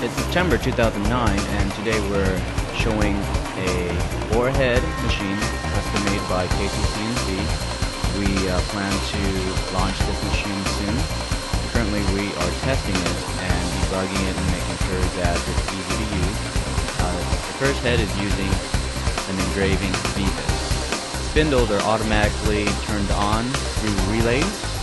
It's September 2009, and today we're showing a four-head machine custom made by K2CNC. We uh, plan to launch this machine soon. Currently, we are testing it and debugging it and making sure that it's easy to use. Uh, the first head is using an engraving V-bit. Spindles are automatically turned on through relays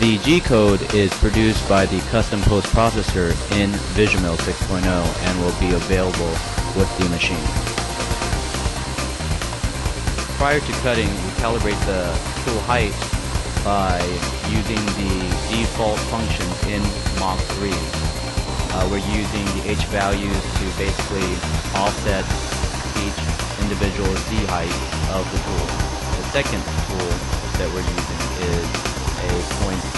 the G-code is produced by the custom post processor in VisualMill 6.0 and will be available with the machine. Prior to cutting, we calibrate the tool height by using the default functions in Mach 3. Uh, we're using the H values to basically offset each individual Z height of the tool. The second tool that we're using is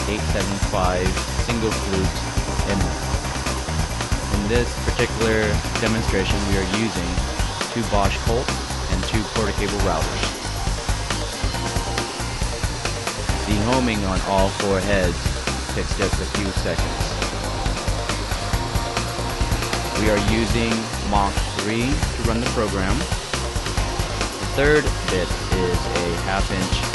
.875 single flute end mill. In this particular demonstration we are using two Bosch Colts and two Porter-Cable routers. homing on all four heads takes just a few seconds. We are using Mach 3 to run the program. The third bit is a half inch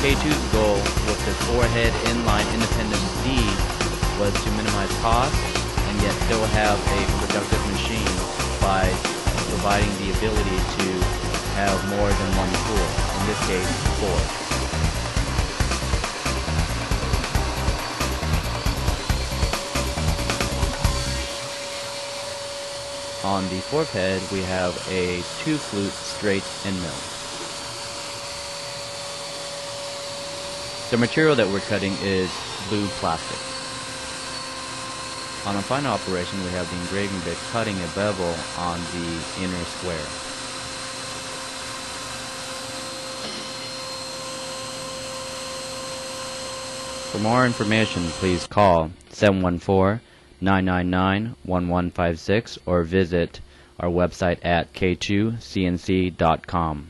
K2's goal with the four-head inline independent D was to minimize cost and yet still have a productive machine by providing the ability to have more than one tool, in this case, four. On the fourth head, we have a two-flute straight end mill. The material that we're cutting is blue plastic. On a final operation, we have the engraving bit cutting a bevel on the inner square. For more information, please call 714-999-1156 or visit our website at k2cnc.com.